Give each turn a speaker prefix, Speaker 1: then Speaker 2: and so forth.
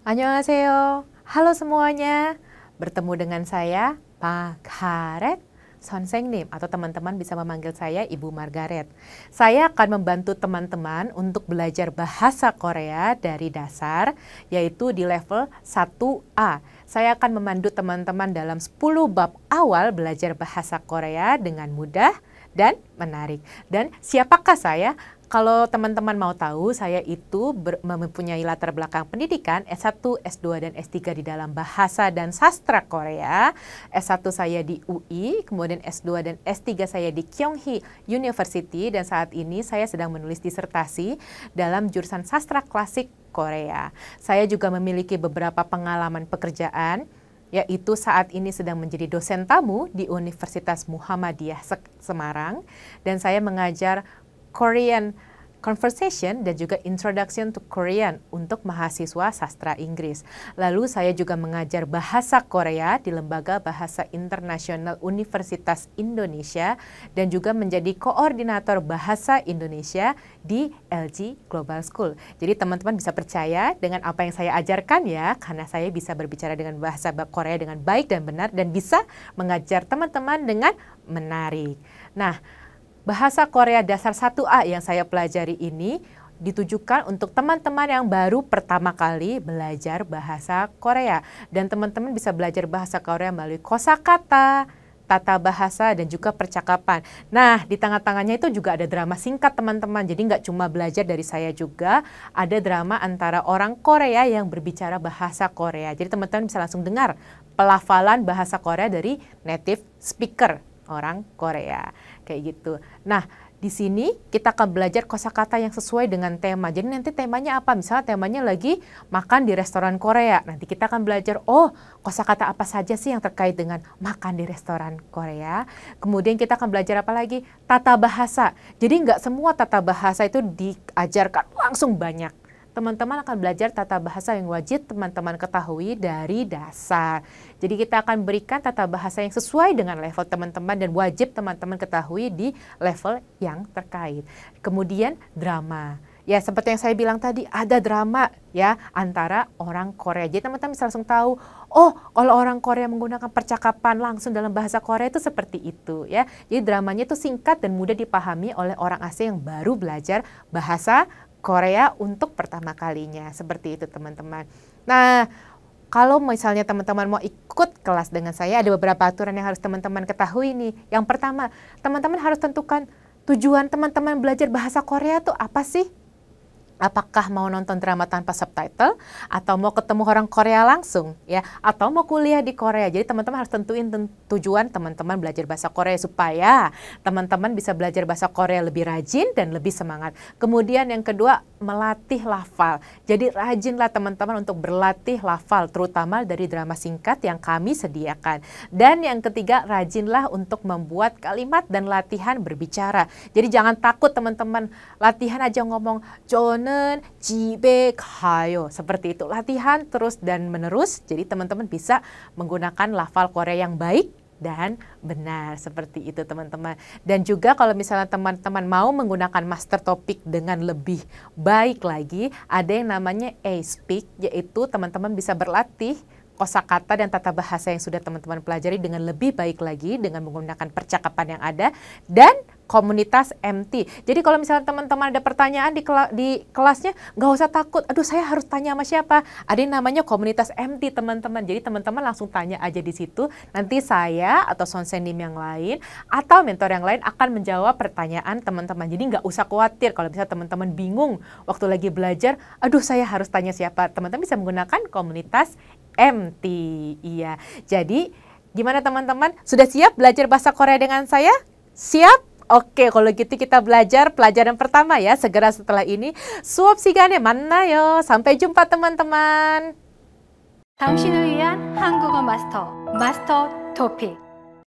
Speaker 1: Annyeonghaseyo. Halo semuanya. Bertemu dengan saya Pak Karet Sonsengnim atau teman-teman bisa memanggil saya Ibu Margaret. Saya akan membantu teman-teman untuk belajar bahasa Korea dari dasar yaitu di level 1A. Saya akan memandu teman-teman dalam 10 bab awal belajar bahasa Korea dengan mudah dan menarik. Dan siapakah saya? Kalau teman-teman mau tahu, saya itu mempunyai latar belakang pendidikan S1, S2, dan S3 di dalam bahasa dan sastra Korea. S1 saya di UI, kemudian S2 dan S3 saya di Kyunghee University, dan saat ini saya sedang menulis disertasi dalam jurusan sastra klasik Korea. Saya juga memiliki beberapa pengalaman pekerjaan yaitu saat ini sedang menjadi dosen tamu di Universitas Muhammadiyah Semarang dan saya mengajar Korean Conversation dan juga Introduction to Korean untuk mahasiswa sastra Inggris. Lalu saya juga mengajar bahasa Korea di Lembaga Bahasa Internasional Universitas Indonesia dan juga menjadi koordinator bahasa Indonesia di LG Global School. Jadi teman-teman bisa percaya dengan apa yang saya ajarkan ya, karena saya bisa berbicara dengan bahasa Korea dengan baik dan benar dan bisa mengajar teman-teman dengan menarik. Nah, Bahasa Korea dasar 1A yang saya pelajari ini ditujukan untuk teman-teman yang baru pertama kali belajar bahasa Korea. Dan teman-teman bisa belajar bahasa Korea melalui kosakata, tata bahasa, dan juga percakapan. Nah, di tengah-tengahnya itu juga ada drama singkat teman-teman. Jadi nggak cuma belajar dari saya juga, ada drama antara orang Korea yang berbicara bahasa Korea. Jadi teman-teman bisa langsung dengar pelafalan bahasa Korea dari native speaker orang Korea. Kayak gitu. Nah, di sini kita akan belajar kosakata yang sesuai dengan tema. Jadi nanti temanya apa? Misalnya temanya lagi makan di restoran Korea. Nanti kita akan belajar, oh kosakata apa saja sih yang terkait dengan makan di restoran Korea. Kemudian kita akan belajar apa lagi? Tata bahasa. Jadi nggak semua tata bahasa itu diajarkan langsung banyak teman-teman akan belajar tata bahasa yang wajib teman-teman ketahui dari dasar. Jadi kita akan berikan tata bahasa yang sesuai dengan level teman-teman dan wajib teman-teman ketahui di level yang terkait. Kemudian drama. Ya seperti yang saya bilang tadi ada drama ya antara orang Korea. Jadi teman-teman bisa langsung tahu, oh kalau orang Korea menggunakan percakapan langsung dalam bahasa Korea itu seperti itu ya. Jadi dramanya itu singkat dan mudah dipahami oleh orang asing yang baru belajar bahasa Korea untuk pertama kalinya. Seperti itu teman-teman. Nah, kalau misalnya teman-teman mau ikut kelas dengan saya, ada beberapa aturan yang harus teman-teman ketahui nih. Yang pertama, teman-teman harus tentukan tujuan teman-teman belajar bahasa Korea itu apa sih? Apakah mau nonton drama tanpa subtitle atau mau ketemu orang Korea langsung ya atau mau kuliah di Korea. Jadi teman-teman harus tentuin tujuan teman-teman belajar bahasa Korea supaya teman-teman bisa belajar bahasa Korea lebih rajin dan lebih semangat. Kemudian yang kedua melatih lafal. Jadi rajinlah teman-teman untuk berlatih lafal terutama dari drama singkat yang kami sediakan. Dan yang ketiga rajinlah untuk membuat kalimat dan latihan berbicara. Jadi jangan takut teman-teman latihan aja ngomong John 저는 집에 가요. Seperti itu. Latihan terus dan menerus. Jadi teman-teman bisa menggunakan lafal Korea yang baik dan benar seperti itu teman-teman. Dan juga kalau misalnya teman-teman mau menggunakan master topik dengan lebih baik lagi, ada yang namanya A-Speak yaitu teman-teman bisa berlatih kosakata dan tata bahasa yang sudah teman-teman pelajari dengan lebih baik lagi dengan menggunakan percakapan yang ada dan komunitas MT. Jadi kalau misalnya teman-teman ada pertanyaan di, kela di kelasnya, nggak usah takut. Aduh, saya harus tanya sama siapa? Ada yang namanya komunitas MT, teman-teman. Jadi teman-teman langsung tanya aja di situ. Nanti saya atau sonsenim yang lain atau mentor yang lain akan menjawab pertanyaan teman-teman. Jadi nggak usah khawatir kalau misalnya teman-teman bingung waktu lagi belajar. Aduh, saya harus tanya siapa? Teman-teman bisa menggunakan komunitas MT. Iya. Jadi gimana teman-teman? Sudah siap belajar bahasa Korea dengan saya? Siap? Oke, kalau gitu kita belajar pelajaran pertama ya. Segera setelah ini suap sigane yo. Sampai jumpa teman-teman.
Speaker 2: 당신을 위한 한국어 마스터, 마스터 토픽.